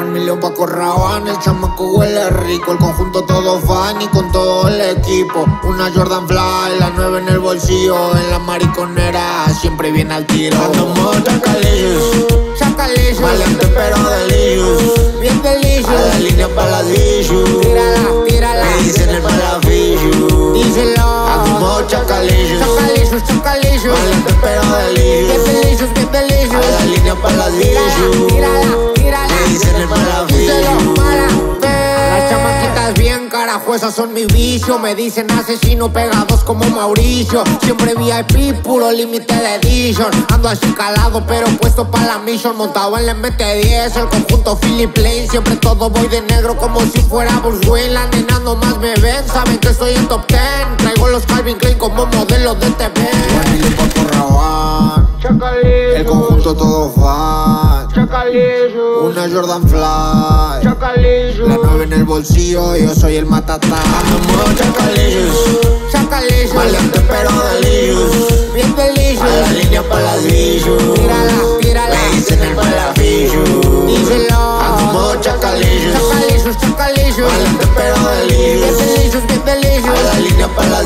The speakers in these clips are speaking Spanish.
León Paco Rabanne, el chamaco huele rico, el conjunto todo fan y con todo el equipo. Una Jordan Fly, la nueve en el bolsillo, en la mariconera siempre viene al tiro. Andamos chacalillos, chacalillos, valiente pero delicious, bien delicious. A la línea issues, tírala, tírala. Me dicen el malafillo, díselo. Andamos chacalillos, chacalillos, chacalillos, valiente pero delicious, bien delicious, bien delicious. A la línea issues, tírala, tírala. Carajuesas son mi vicio. Me dicen asesino pegados como Mauricio. Siempre VIP, puro límite de edition Ando así calado pero puesto para la mission. Montado en el MT-10, el conjunto Philip Lane. Siempre todo voy de negro como si fuera Bruce Wayne. Las nenas más me ven, saben que estoy en top 10 Traigo los Calvin Klein como modelos de TV El conjunto todo fan. Una Jordan Fly bolsillo, yo soy el matatán Andamos chacalillos Chacalillos Valiente pero delicious Bien delicious A la línea issues Tírala, tírala. Me dicen el malafillo Díselo. Andamos chacalillos Chacalillos, chacalillos Valiente pero delicious Bien delicious, bien delicious A la línea para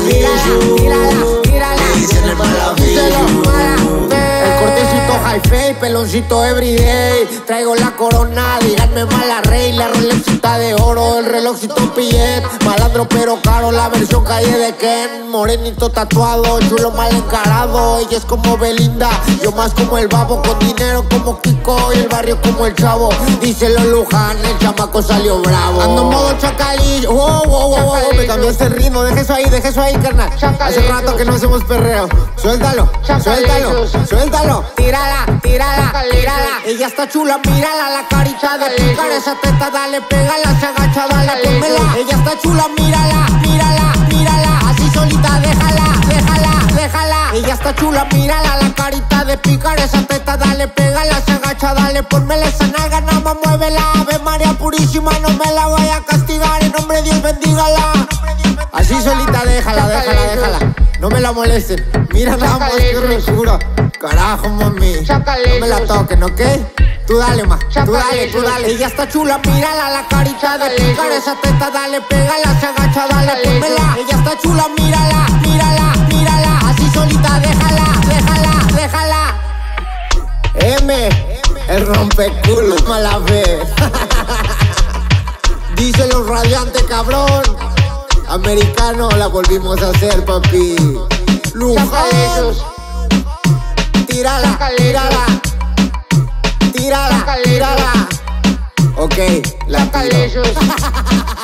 face, peloncito everyday. Traigo la corona, díganme mala rey. La rolexita de oro, el relojcito pillet. Malandro pero caro, la versión calle de Ken. Morenito tatuado, chulo mal encarado. Ella es como Belinda, yo más como el babo. Con dinero como Kiko y el barrio como el chavo. Díselo Luján, el chamaco salió bravo. Ando en modo chacalillo, wow, wow, wow, wow Me cambió ese ritmo, deje eso ahí, deje eso ahí, carnal. Hace rato que no hacemos perreo. Suéltalo, suéltalo, suéltalo. Tírala, tírala, tírala Ella está chula, mírala, la carita de picar Esa teta, dale, pégala, se agacha, dale, pónmela Ella está chula, mírala, mírala, mírala. Así solita, déjala, déjala, déjala. Ella está chula, mírala, la carita de picar Esa teta, dale, pégala, se agacha, dale, pónmela Esa nalga, nada más muévela. Ave María Purísima, no me la vaya a castigar. En nombre de Dios, bendígala. Así solita, déjala, déjala, déjala. No me la molesten. Mira nada más que rosura Carajo, mami. No me la toquen, ¿ok? Tú dale, ma, tú dale, tú dale. Ella está chula, mírala, la carita de picar Esa teta, dale, pégala, se agacha, dale, pónmela. Ella está chula, mírala, mírala, mírala. Así solita, déjala, déjala, déjala. M, el rompeculo, mala fe. Dice los radiantes, cabrón. Americano, la volvimos a hacer, papi. Luján Tírala, tírala Tírala, tírala Ok, la tiro